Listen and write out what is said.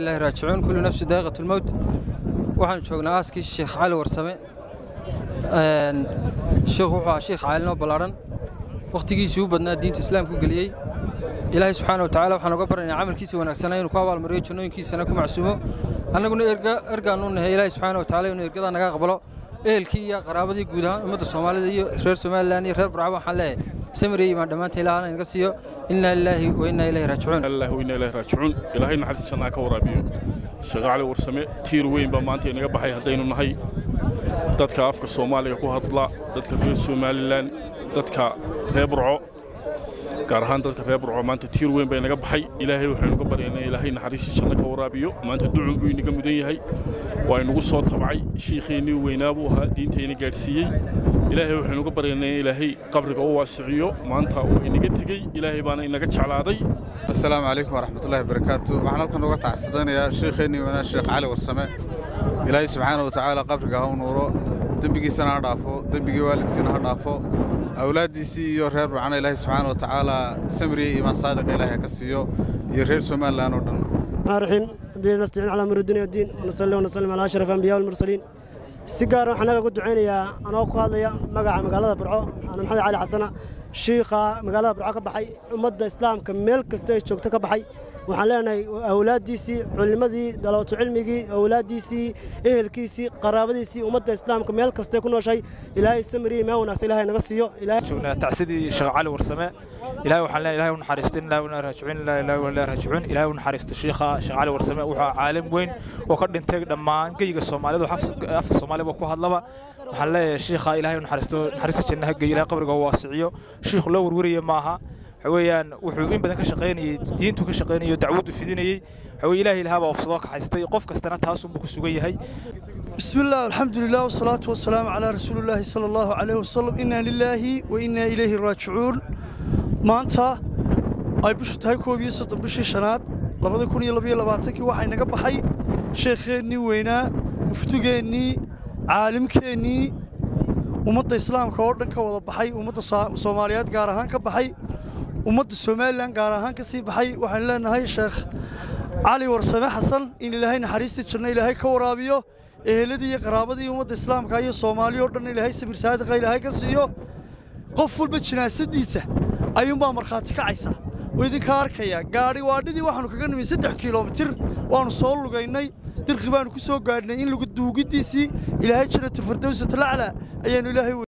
ilahi raajicuun kullu nafsi daaqiqat lmowt waxaanu joognaa aaskii sheekh cali warsame. Sheekhu wuxuu ahaa sheekh caalinoo ballaadhan wakhtigiisii u badnaa diinta islaamku geliyey. Ilaahay subxaana wa tacala waxaan uga baryaynaa camalkiisa wanaagsana inuu ku abaalmariyo jannooyinkiisana ku macsuumo. Annaguna ergaannu nahay ilaahay subxaana wa tacala inuu ergadaa naga aqbalo. Ehelkii iyo qaraabadii guud ahaan ummadda soomaalida iyo reer somalilan iyo reer burcaba waxaan leeyahay samiriya imaan dhammaanta ilaahana inaga siiyo. Innaa lilaahi wa innaa ilayhi raajicuun. Ilaahay naxariis jannaa ka waraabiyo. Sheekh cali warsame tiir weyn baa maanta inaga baxay haddaynu nahay. Dadka afka soomaaliga ku hadla dadka reer somalilan dadka reer burco gaar ahaan dadka reer burco maanta tiir weyn baa inaga baxay. Ilaahay waxaynu ka baryaynaa ilaahay naxariistii janno ka waraabiyo. Maanta ducun buu inaga mudan yahay. Waa inagu soo tabcay shiikheennii weynaa buu ahaa diintayna gaadhsiiyey ilaahay waxaynu ka baryaynaa in ilaahay qabriga u waasiciyo maanta uu inaga tegey ilaahay baana inaga jeclaaday asalaamu calaykum waraxmatullahi wabarakaatu waxaan halkan uga tacsidanayaa sheikheennii weynaa sheekh cali warsame ilaahay subxaana wa tacaala qabriga ha u nuuro dembigiisana ha dhaafo dembigii waalidkiina ha dhaafo awlaaddiisii iyo reer burcana ilaahay subxaana wa tacaala samriya iimaan saadiqa ilaahay ha ka siiyo iyo reer somalilan oo dhan الرحيم بنا نستعين على امر الدنيا والدين ونصلي ونسلم على اشرف الانبياء والمرسلين si gaar waxaan naga ku ducaynayaa anoo ku hadlaya magaca magaalada burco. Ana maxamed cali xasana shiikha magaalada burco ka baxay ummadda islaamka meel kasta ay joogto ka baxay. Waxaan leenahay awlaaddiisii culimadii dalawatu cilmigii awlaaddiisii ehelkiisii qaraabadiisii ummadda islaamka meel kastay ku nooshahay ilaahay samiriya imaan wanaagsan ilaahay naga siiyo. Joognaa tacsidii sheekh cali warsame. Ilaahay waxaan leenahay ilaahay u naxariisto in ilaahay una raajicuun ilaahay ilaahay una raajicuun ilaahay u naxariisto shiikha sheekh cali warsame. Wuxuu ahaa caalim weyn oo ka dhintay dhammaan geyiga soomaalidu afka soomaaliba ku hadlaba waxaan leeyahay shiikha ilaahay u naxariisto naxariista jannaha geeyo ilaahay qabriga u waasiciyo shiikhu loo warwaraya maaha waxa weeyaan wuxuu in badan ka shaqaynayey diintu ka shaqaynayay dacwadu fidinayey waxa weye ilaahay lahaabaa ofsadoo kaxaystay qof kastana taasunbuu ku sugan yahay بسم الله والحمد لله والصلاة والسلام على رسول الله صلى الله عليه وسلم إنا لله وإنا إليه راجعون maanta ay bishu tahay koob iyo soddon bishii shanaad labada kun iyo labayo labaatankii waxaa inaga baxay sheekheennii weynaa muftigeennii caalimkeennii ummadda islaamka oo dhan ka wada baxay ummadda soomaaliyeed gaar ahaan ka baxay ummadda somalilan gaar ahaan ka sii baxay waxaan leenahay sheekh cali warsame xasan in ilaahay naxariistii janno ilaahay ka waraabiyo eheladii iyo qaraabadii ummadda islaamka iyo soomaaliya oo dhan ilaahay sabir saadiqa ilaahay ka siiyo qof walba jinaasadiisa ayuunbaa markhaati kacaysa oo idinkaa arkaya gaadhi waadhidii waxaannu kaga nimi saddex kilomitir waannu soo lugaynay dirqi baannu ku gaadhnay in lagu duugiddiisii ilaahay jannatul firdowsatlaclaa ayaannu ilaahay